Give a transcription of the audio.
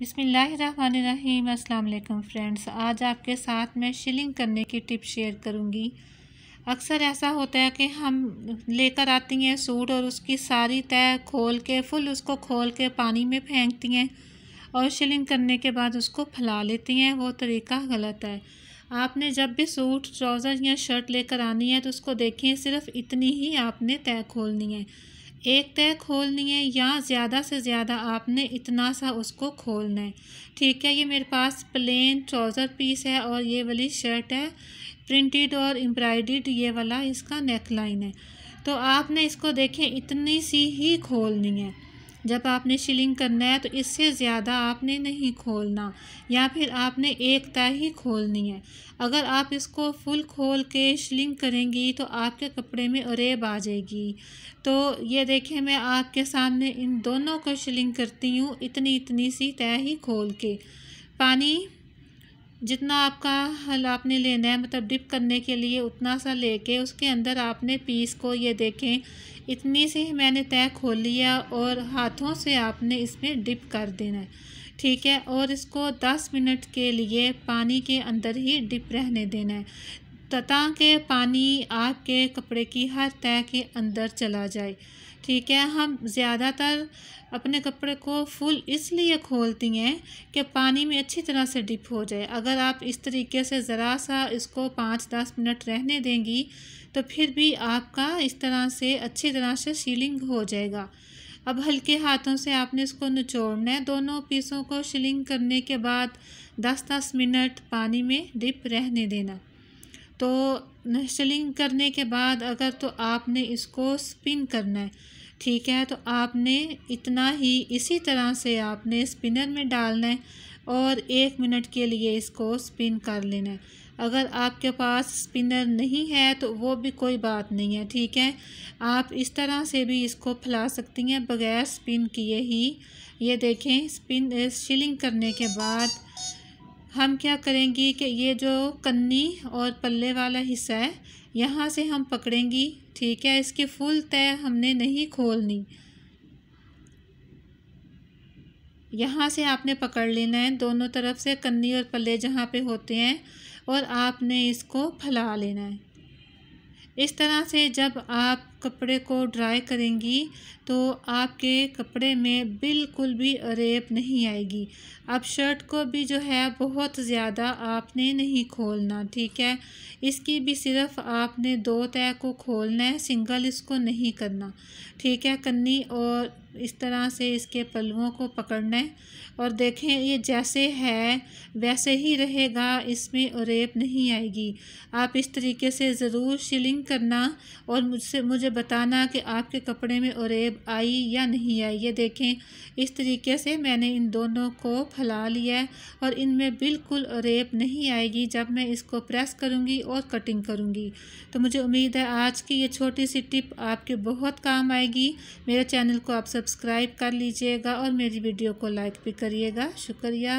बिसमीम अल्लाम फ्रेंड्स, आज आपके साथ मैं शिलिंग करने की टिप शेयर करूँगी। अक्सर ऐसा होता है कि हम लेकर आती हैं सूट और उसकी सारी तय खोल के, फुल उसको खोल के पानी में फेंकती हैं और शिलिंग करने के बाद उसको फैला लेती हैं। वो तरीका गलत है। आपने जब भी सूट, ट्राउज़र या शर्ट लेकर आनी है तो उसको देखें सिर्फ़ इतनी ही आपने तय खोलनी है। एक तय खोलनी है या ज़्यादा से ज़्यादा आपने इतना सा उसको खोलना है। ठीक है, ये मेरे पास प्लेन ट्राउज़र पीस है और ये वाली शर्ट है। प्रिंटेड और एम्ब्रॉयड ये वाला इसका नेक लाइन है। तो आपने इसको देखें, इतनी सी ही खोलनी है। जब आपने शिलिंग करना है तो इससे ज़्यादा आपने नहीं खोलना, या फिर आपने एक तय ही खोलनी है। अगर आप इसको फुल खोल के शिलिंग करेंगी तो आपके कपड़े में अरेब आ जाएगी। तो ये देखें मैं आपके सामने इन दोनों को शिलिंग करती हूँ इतनी इतनी सी तय ही खोल के। पानी जितना आपका हल आपने लेना है मतलब डिप करने के लिए उतना सा लेके उसके अंदर आपने पीस को, ये देखें, इतनी सी मैंने तय खोल लिया और हाथों से आपने इसमें डिप कर देना है। ठीक है? और इसको दस मिनट के लिए पानी के अंदर ही डिप रहने देना है। तथा के पानी आपके कपड़े की हर तय के अंदर चला जाए। ठीक है? हम ज़्यादातर अपने कपड़े को फुल इसलिए खोलती हैं कि पानी में अच्छी तरह से डिप हो जाए। अगर आप इस तरीके से ज़रा सा इसको पाँच दस मिनट रहने देंगी तो फिर भी आपका इस तरह से अच्छी तरह से सीलिंग हो जाएगा। अब हल्के हाथों से आपने इसको निचोड़ना है। दोनों पीसों को शिलिंग करने के बाद दस दस मिनट पानी में डिप रहने देना। तो शिलिंग करने के बाद अगर तो आपने इसको स्पिन करना है। ठीक है तो आपने इतना ही इसी तरह से आपने स्पिनर में डालना है और एक मिनट के लिए इसको स्पिन कर लेना है। अगर आपके पास स्पिनर नहीं है तो वो भी कोई बात नहीं है, ठीक है? आप इस तरह से भी इसको फैला सकती हैं, बग़ैर स्पिन किए ही। ये देखें स्पिन शिलिंग करने के बाद हम क्या करेंगे कि ये जो कन्नी और पल्ले वाला हिस्सा है, यहाँ से हम पकड़ेंगी, ठीक है? इसकी फुल तय हमने नहीं खोलनी। यहाँ से आपने पकड़ लेना है। दोनों तरफ़ से कन्नी और पल्ले जहाँ पे होते हैं, और आपने इसको फैला लेना है। इस तरह से जब आप कपड़े को ड्राई करेंगी तो आपके कपड़े में बिल्कुल भी रेप नहीं आएगी। अब शर्ट को भी जो है, बहुत ज़्यादा आपने नहीं खोलना, ठीक है? इसकी भी सिर्फ़ आपने दो तय को खोलना है, सिंगल इसको नहीं करना, ठीक है? कन्नी और इस तरह से इसके पल्लुओं को पकड़ना और देखें, ये जैसे है, वैसे ही रहेगा, इसमें रेप नहीं आएगी। आप इस तरीके से ज़रूर शिलिंग करना और मुझसे, मुझे बताना कि आपके कपड़े में रेप आई या नहीं आई। ये देखें, इस तरीके से मैंने इन दोनों को फैला लिया और इनमें बिल्कुल रेप नहीं आएगी। जब मैं इसको प्रेस करूँगी और कटिंग करूँगी तो मुझे उम्मीद है आज की ये छोटी सी टिप आपके बहुत काम आएगी। मेरे चैनल को आप सब सब्सक्राइब कर लीजिएगा और मेरी वीडियो को लाइक भी करिएगा। शुक्रिया।